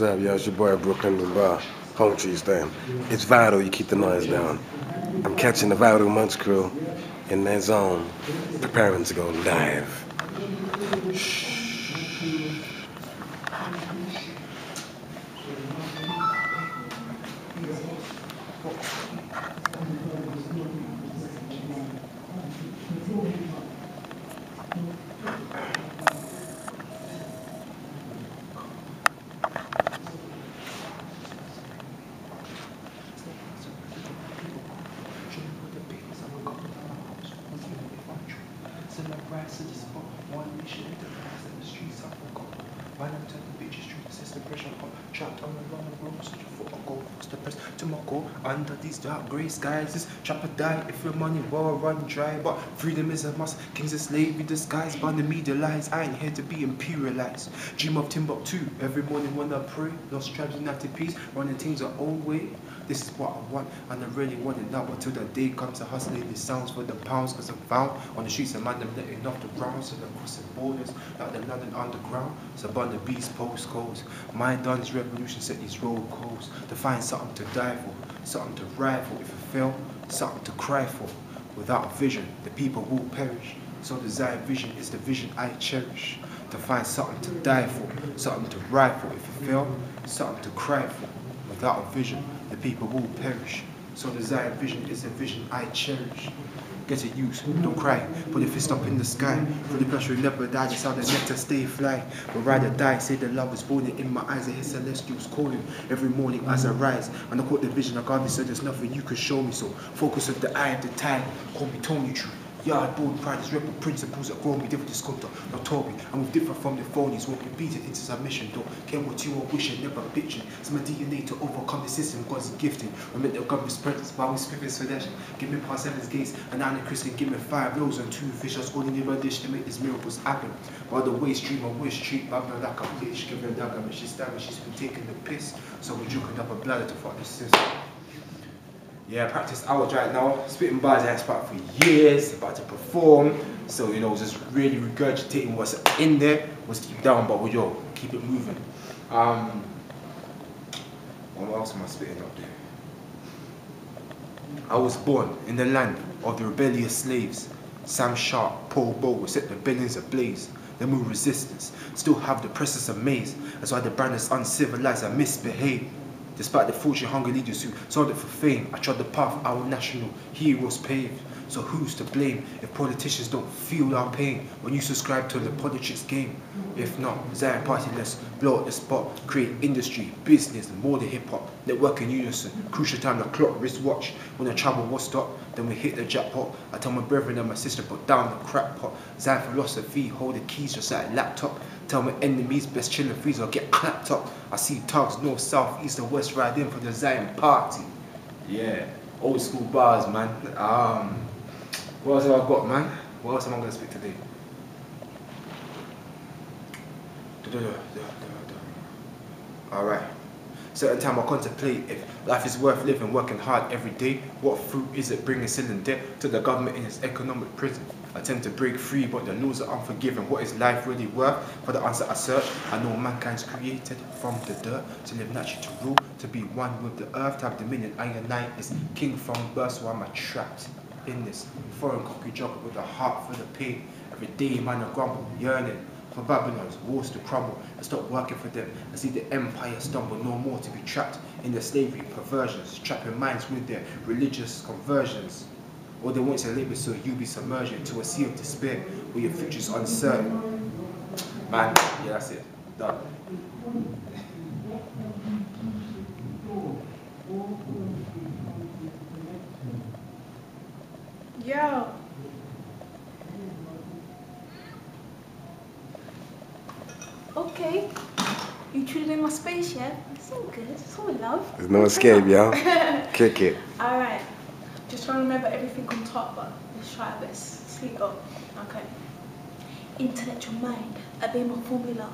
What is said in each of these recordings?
What's up, y'all? It's your boy Brooklyn Bar, Home Tree Stand. It's vital you keep the noise down. I'm catching the Vital Munch crew in their zone, preparing to go live. Shh. To the spot. One mission in the rise in the streets of gold. While I'm telling bitches street system pressure up. Trapped on the run road, such a foot the press to my goal? Under these dark grey skies, this trap or die if your money will run dry. But freedom is a must. Kings of slavery disguised by the media lies. I ain't here to be imperialized. Dream of Timbuktu every morning when I pray. Lost tribes united peace, running things our own way. This is what I want, and I really want it now. But till the day comes to hustling the sounds for the pounds, cause I'm found on the streets of man, them letting off the grounds and crossing borders, like the London underground. So burn the beast postcodes. My dance revolution set these road codes to find something to die for, something to for if you fail, something to cry for. Without vision, the people will perish. So the Zion vision is the vision I cherish. To find something to die for, something to for if you fail, something to cry for. Without vision, the people will perish. So the Zion vision is a vision I cherish. Get it used, don't cry, put your fist up in the sky. For the pressure never die, just how the nectar stay fly. But rather die, say the love is born in my eyes, I hear celestials calling every morning as I rise. And I caught the vision, got this, so there's nothing you can show me. So focus of the eye of the time, call me Tony True. Yard board pride is rebel principles that grow me different discounter, not Toby. I'm different from the phonies, won't be beaten into submission. Don't care what you are wishing, never bitching. It's my DNA to overcome the system, God's gifting. I the government's presence, but we speak in Swadesh. Give me past seven's gates, and I'm a Christian, give me five loaves and two fish. I was holding the dish to make these miracles happen. While the waste stream of wish treat Babylon like a bitch, give her dagger, she's stabbing, she's been taking the piss. So we're drinking up a bladder to fuck the system. Yeah, practice hours right now, spitting bars I spot for years, about to perform. So, you know, just really regurgitating what's in there, what's deep down, but we yo, keep it moving. Um, what else am I spitting up there? I was born in the land of the rebellious slaves. Sam Sharpe, Paul Bogle set the billions ablaze. They move resistance, still have the presence of maze. That's why the brand is uncivilized and misbehave. Despite the fortune hungry leaders who sold it for fame, I trod the path our national heroes paved. So who's to blame if politicians don't feel our pain when you subscribe to the politics game? If not, Zion Party, let's blow up the spot, create industry, business, more than hip hop, network in unison, crucial time the clock, wristwatch. When the trouble was stopped, then we hit the jackpot. I tell my brethren and my sister, put down the crack pot. Zion philosophy, hold the keys just like a laptop. Tell my enemies, best chill chillin' freeze or get clapped up. I see tugs north, south, east, and west ride in for the Zion party. Yeah, old school bars, man. Um, what else have I got, man? What else am I gonna speak today? Alright. Certain time I contemplate if life is worth living, working hard every day. What fruit is it bringing selling debt to the government in its economic prison? I tend to break free, but the laws are unforgiving. What is life really worth? For the answer I search, I know mankind's created from the dirt to live naturally, to rule, to be one with the earth, to have dominion. I and I is king from birth, so I'm trapped in this foreign cocky jungle with a heart full of pain. Every day, man, I grumble, yearning for Babylon's walls to crumble and stop working for them and see the empire stumble no more to be trapped in their slavery perversions, trapping minds with their religious conversions. All they want is labor so you'll be submerged into a sea of despair where your future's uncertain. Man, yeah, that's it. Done. Yo. Okay. You treated in my space, yeah? It's all good. It's all love. There's no escape, y'all. Kick it. Alright. Just trying to remember everything on top, but let's try our best. Sleep up. Okay. intellectual mind, obey my formula.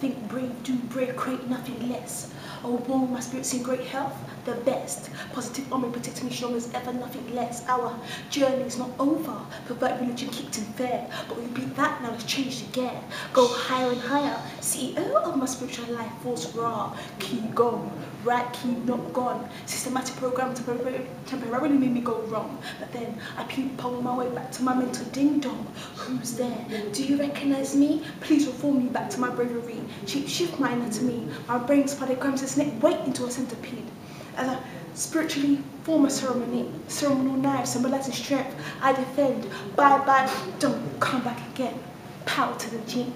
Think brave, do brave, create nothing less. Oh, warm, my spirits in great health, the best. Positive armor protecting me strong as ever, nothing less. Our journey is not over. Pervert religion kicked in fair, but we beat that now, it's changed again. Go higher and higher. CEO of my spiritual life, force raw. Keep going, right, keep not gone. Systematic program to temporarily made me go wrong, but then I pulling my way back to my mental ding dong. Who's there? Do you recognize me? Please reform me back to my bravery. Cheap shift my anatomy. My brain spider grams its neck weight into a centipede. As I spiritually form a ceremony, ceremonial knife symbolizing strength, I defend. Bye bye, don't come back again. Power to the gene.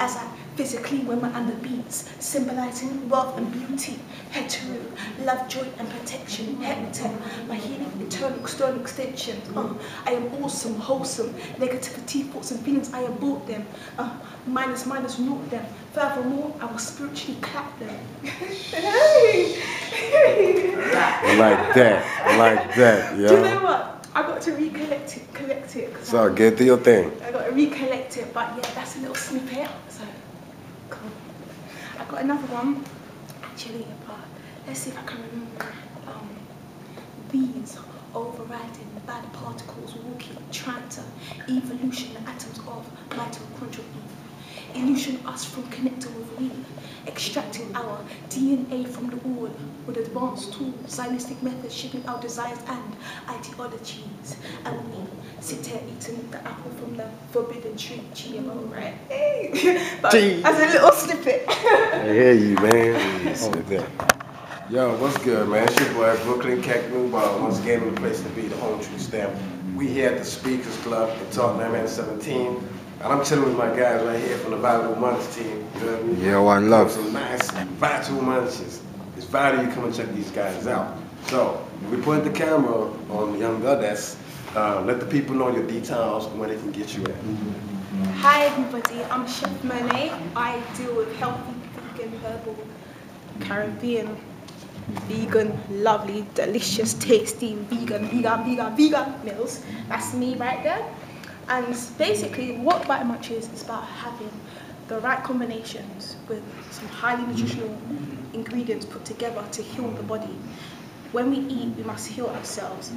As I physically women and the beads, symbolizing wealth and beauty. Head to root, love, joy and protection. Head to my healing, eternal, external extension. Uh, I am awesome, wholesome. Negativity, thoughts and feelings, I abort them. Uh, minus, minus, not them. Furthermore, I will spiritually clap them. Like that, like that, yeah. Do you know what? I got to recollect it, collect it. So I- get do your thing. I got to recollect it, but yeah, that's a little snippet. So, cool. I got another one, actually, but let's see if I can remember. Um, these overriding bad particles walking tractor, evolution atoms of mitochondrial Eve. Illusion us from connecting with we, extracting our DNA from the all with advanced tools, stylistic methods, shaping our desires and ideologies. And we sit here eating the apple from the forbidden tree, GMO, right? Hey. but Gee. as a little snippet. I hear you, man. Oh, that. Yo, what's good, man? It's your boy Brooklyn Keck Newball. Once again, in the place to be, the home tree stamp. We here at the Speakers Club in Tottenham at 17. And I'm chilling with my guys right here from the Vital Munch team. You know what I mean? Yeah, one love. Some nice Vital Munches. It's vital you come and check these guys out. So, we point the camera on the young goddess. Uh, let the people know your details and where they can get you at. Hi everybody, I'm Chef Monet. I deal with healthy, vegan, herbal, Caribbean, vegan, lovely, delicious, tasty, vegan, vegan, vegan, vegan meals. That's me right there. And basically, what Vitamatch is, is about having the right combinations with some highly nutritional ingredients put together to heal the body. When we eat, we must heal ourselves.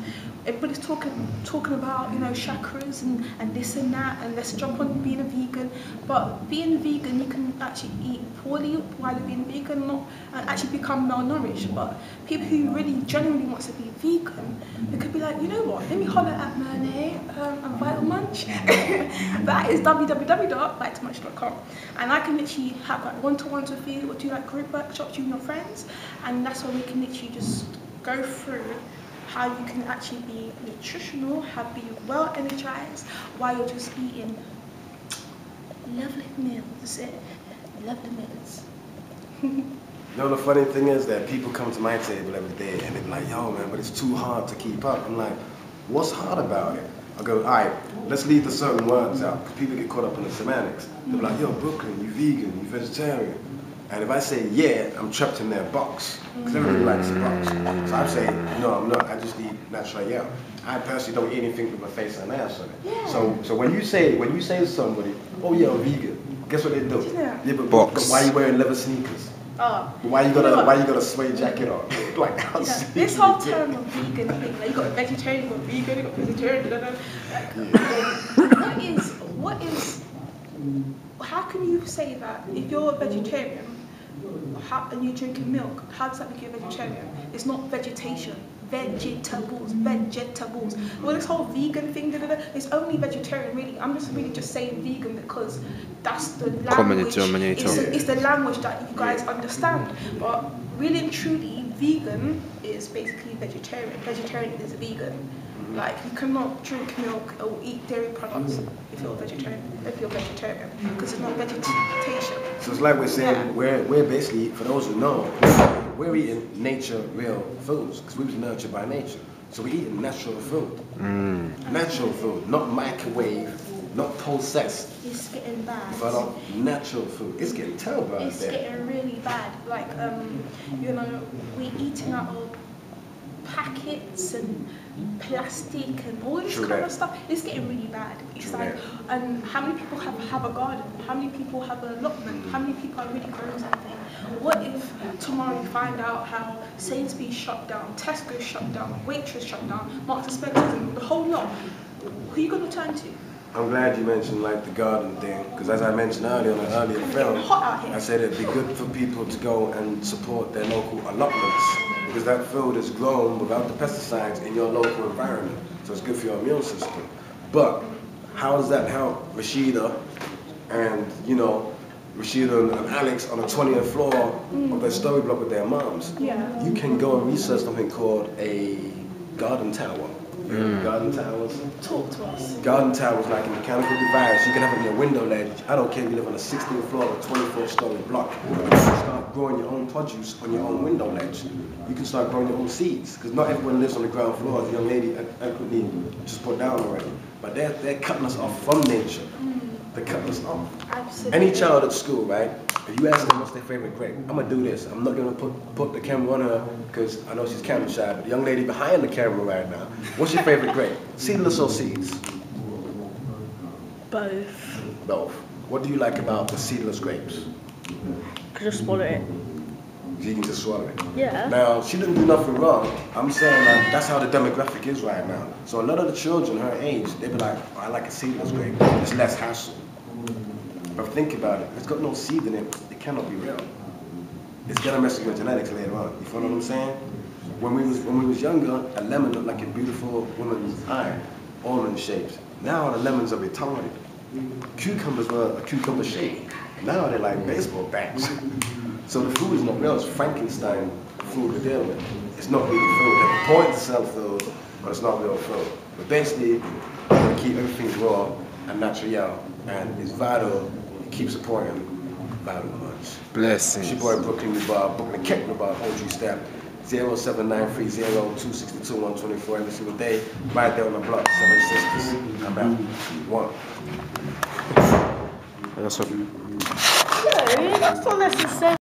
Everybody's talking talking about you know chakras and, and this and that, and let's jump on being a vegan. But being vegan, you can actually eat poorly while being vegan, not and actually become malnourished. But people who really genuinely wants to be vegan, they could be like, you know what? Let me holler at Merne um, and Vital Munch. that is www.vitalmunch.com, and I can literally have like one-to-ones with you, or do like group workshops, with your friends, and that's where we can literally just go through how you can actually be nutritional, how be well energized while you're just eating lovely meals. Lovely meals. You know, the funny thing is that people come to my table every day and they're like, yo, man, but it's too hard to keep up. I'm like, what's hard about it? I go, all right, let's leave the certain words out because people get caught up in the semantics. They're like, yo, Brooklyn, you vegan, you vegetarian. And if I say yeah, I'm trapped in their box because everybody mm. likes a box. So I'm saying, no, I'm not. I just eat natural yeah. I personally don't eat anything with my face and ass on it. Yeah. So, so when you say when you say to somebody, oh yeah, I'm vegan, guess what they do? Yeah. Yeah, but, Box. but why are you wearing leather sneakers? Oh, Why you got a what? why you got a suede jacket on? like Yeah, this whole term of vegan thing, like you got a vegetarian, you got vegan, you got vegetarian, da, da, da. Like, what is, what is, how can you say that if you're a vegetarian how, and you're drinking milk, how does that make you a vegetarian? It's not vegetation. Vegetables, vegetables. Well, this whole vegan thing, da, da, da, it's only vegetarian, really. I'm just really just saying vegan because that's the language. It's, it's the language that you guys understand. But really and truly, vegan is basically vegetarian. Vegetarian is vegan. Like you cannot drink milk or eat dairy products if you're a vegetarian. If you're vegetarian, because it's not vegetation. So it's like we're saying Yeah. we're we're basically for those who know we're eating nature real foods because we was nurtured by nature. So we're eating natural food, natural food, not microwave, not processed, It's getting bad. but uh, natural food. It's getting terrible out It's there. getting really bad. Like, um, you know, we're eating out of packets and plastic and all this True kind that. of stuff. It's getting really bad. It's True like, that. And how many people have, have a garden? How many people have an allotment? How many people are really growing something? What if tomorrow we find out how Sainsbury's shut down, Tesco shut down, Waitrose shut down, Marks and Spencer's, and the whole lot? Who are you going to turn to? I'm glad you mentioned like the garden thing, because as I mentioned earlier on an earlier film, getting hot out here. I said it'd be good for people to go and support their local allotments, because that food is grown without the pesticides in your local environment, so it's good for your immune system. But how does that help Rashida and you know Rashida and Alex on the 20th floor of their story block with their moms? Yeah. You can go and research something called a garden tower. You heard of Garden towers. Talk to us. Garden tower is like a mechanical device. You can have it in your window ledge. I don't care if you live on a 16th floor or a 24 story block. You can start growing your own produce on your own window ledge. You can start growing your own seeds because not everyone lives on the ground floor. As a young lady eloquently just put down already. But they're, they're cutting us off from nature. Mm. They're cutting us off. Absolutely. Any child at school, right? If you ask them what's their favorite grape, I'm gonna do this. I'm not gonna put put the camera on her because I know she's camera shy. But the young lady behind the camera right now, what's your favorite grape? Seedless or seeds? Both. Both. What do you like about the seedless grapes? Could just swallow it. You can just swallow it. Yeah. Now she didn't do nothing wrong. I'm saying like that's how the demographic is right now. So a lot of the children her age, they be like, oh, I like a seedless grape. It's less hassle. But think about it. It's got no seed in it. It cannot be real. It's gonna mess with your genetics later on. You follow what I'm saying? When we was when we was younger, a lemon looked like a beautiful woman's eye, almond shaped. Now the lemons are retarded. Cucumbers were a cucumber shape. Now they're like baseball bats. so the food is not real. It's Frankenstein food with. It's not really food. They to sell food, but it's not real food. But basically, we're keep everything raw and natural, and it's vital. To Keep supporting Vital Munch. It's Blessings. your boy Brooklyn Bar, Brooklyn Kick Bar, OG Step. 0793026124 every single day, right there on the block, Seven Sisters. I'm out. One. That's what. No, that's not necessary.